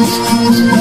Música